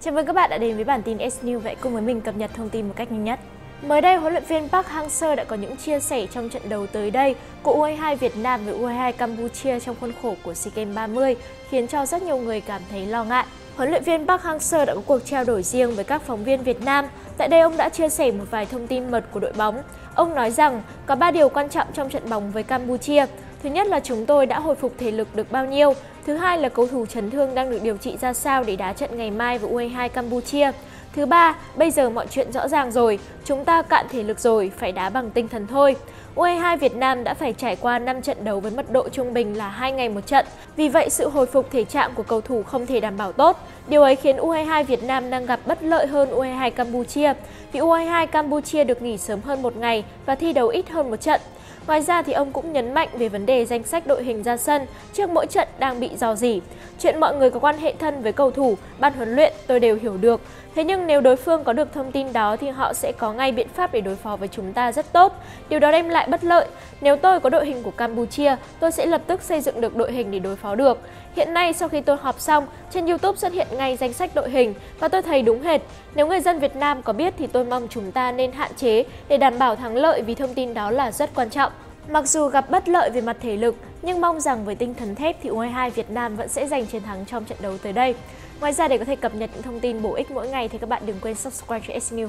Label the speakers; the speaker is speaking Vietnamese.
Speaker 1: Chào mừng các bạn đã đến với bản tin S News vậy cùng với mình cập nhật thông tin một cách nhanh nhất. Mới đây, huấn luyện viên Park Hang-seo đã có những chia sẻ trong trận đấu tới đây của U22 Việt Nam với U22 Campuchia trong khuôn khổ của SEA Games 30, khiến cho rất nhiều người cảm thấy lo ngại. Huấn luyện viên Park Hang-seo đã có cuộc trao đổi riêng với các phóng viên Việt Nam. Tại đây, ông đã chia sẻ một vài thông tin mật của đội bóng. Ông nói rằng có 3 điều quan trọng trong trận bóng với Campuchia. Thứ nhất là chúng tôi đã hồi phục thể lực được bao nhiêu. Thứ hai là cầu thủ chấn thương đang được điều trị ra sao để đá trận ngày mai với U22 Campuchia. Thứ ba, bây giờ mọi chuyện rõ ràng rồi, chúng ta cạn thể lực rồi, phải đá bằng tinh thần thôi. U22 Việt Nam đã phải trải qua 5 trận đấu với mật độ trung bình là 2 ngày một trận. Vì vậy, sự hồi phục thể trạng của cầu thủ không thể đảm bảo tốt. Điều ấy khiến U22 Việt Nam đang gặp bất lợi hơn U22 Campuchia. Vì U22 Campuchia được nghỉ sớm hơn một ngày và thi đấu ít hơn một trận. Ngoài ra thì ông cũng nhấn mạnh về vấn đề danh sách đội hình ra sân trước mỗi trận đang bị dò dỉ. Chuyện mọi người có quan hệ thân với cầu thủ, ban huấn luyện tôi đều hiểu được. Thế nhưng nếu đối phương có được thông tin đó thì họ sẽ có ngay biện pháp để đối phó với chúng ta rất tốt. Điều đó đem lại bất lợi. Nếu tôi có đội hình của Campuchia, tôi sẽ lập tức xây dựng được đội hình để đối phó được. Hiện nay sau khi tôi họp xong, trên YouTube xuất hiện ngay danh sách đội hình và tôi thấy đúng hệt. Nếu người dân Việt Nam có biết thì tôi mong chúng ta nên hạn chế để đảm bảo thắng lợi vì thông tin đó là rất quan trọng. Mặc dù gặp bất lợi về mặt thể lực, nhưng mong rằng với tinh thần thép thì U22 Việt Nam vẫn sẽ giành chiến thắng trong trận đấu tới đây. Ngoài ra để có thể cập nhật những thông tin bổ ích mỗi ngày thì các bạn đừng quên subscribe cho S News.